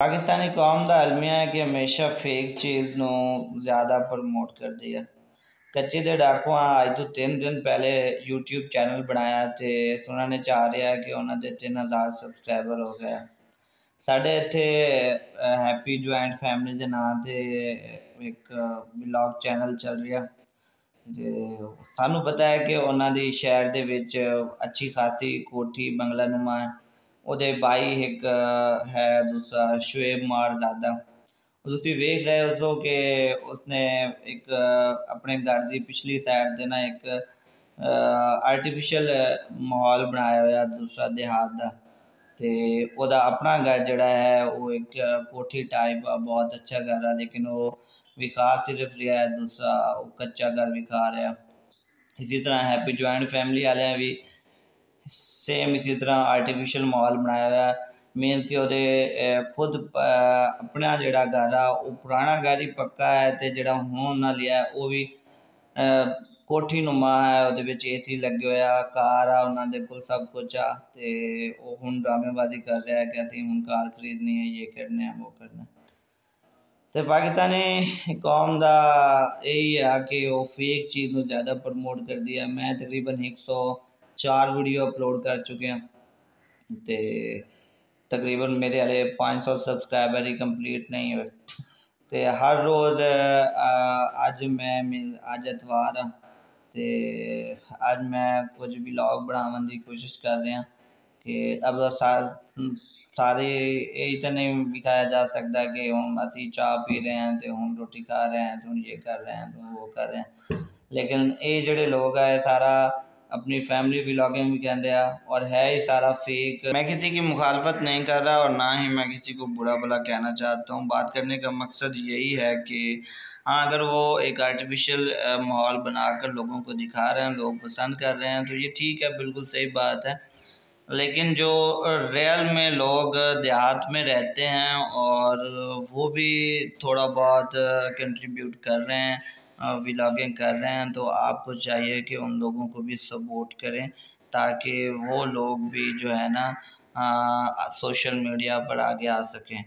پاکستانی قوم دا المیہ ہے کہ ہمیشہ فیک چیز نو زیادہ پرموٹ کر دیا کچے دے ڈاکو آج تو تین دن پہلے یوٹیوب چینل بنایا تے سننا نے چاہ رہا ہے کہ انہوں نے تین ہزار سبسکرائبر ہو گیا ساڑھے اتھے ہیپی جوائنٹ فیملی دے نام تے ایک ولاگ چینل چل رہا سانو پتا ہے کہ انہوں دی شہر دے وچ اچھی خاصی کوٹھی بنگلہ نما ہے وہ دے بائی ایک ہے دوسرا شعیب مار دادا دوسری ویک رہے اس کو کہ اس نے ایک اپنے گھر دی پچھلی سائڈ دینا ایک آرٹیفیشل ماحول بنایا ہوا دوسرا دیہات دا تے او دا اپنا گھر جڑا ہے وہ ایک کوٹھی ٹائپ بہت اچھا گھر ہے لیکن وہ وکھا صرف لیا ہے دوسرا وہ کچا گھر وکھا رہا اسی طرح ہیپی جوائنٹ فیملی والے بھی سیم اسی طرح آرٹیفیشل ماحول بنایا ہوا مین کہ وہ خود اپنا جڑا گھر ہے وہ پرانا گھر ہی پکا ہے تے جڑا ہوں نہ لیا ہے وہ بھی کوٹھی نما ہے وہ اے سی لگے ہوا کار ہے انہوں نے کل سب کچھ آ تے وہ ہوں ڈرامے بازی کر رہا ہے کہ اتنی ہوں کار خریدنی ہے یہ کرنا ہے وہ کرنا ہے تے پاکستانی قوم دا یہی ہے کہ وہ فیک چیز زیادہ پرموٹ کر دیا میں تقریباً ایک سو چار ویڈیو اپلوڈ کر چکے ہیں۔ تے تقریباً میرے والے پانچ سو سبسکرائبر ہی کمپلیٹ نہیں ہوئے۔ تے ہر روز اج میں اج اتوار ہاں تے اج میں کچھ ولاگ بناون دی کوشش کر رہا کہ اب سارے یہ تو نہیں دکھایا جا سکتا کہ ہوں اسی چاہ پی رہے ہیں، تے ہوں روٹی کھا رہے ہیں، تو یہ کر رہے ہیں، تو وہ کر رہے ہیں۔ لیکن یہ جڑے لوگ ہیں، سارا اپنی فیملی ولاگنگ بھی کہہ دیا اور ہے ہی سارا فیک میں کسی کی مخالفت نہیں کر رہا اور نہ ہی میں کسی کو برا بلا کہنا چاہتا ہوں۔ بات کرنے کا مقصد یہی ہے کہ ہاں اگر وہ ایک آرٹیفیشل ماحول بنا کر لوگوں کو دکھا رہے ہیں، لوگ پسند کر رہے ہیں، تو یہ ٹھیک ہے، بالکل صحیح بات ہے۔ لیکن جو ریئل میں لوگ دیہات میں رہتے ہیں اور وہ بھی تھوڑا بہت کنٹریبیوٹ کر رہے ہیں ولاگنگ کر رہے ہیں، تو آپ کو چاہیے کہ ان لوگوں کو بھی سپورٹ کریں تاکہ وہ لوگ بھی جو ہے نا سوشل میڈیا پر آگے آ سکیں۔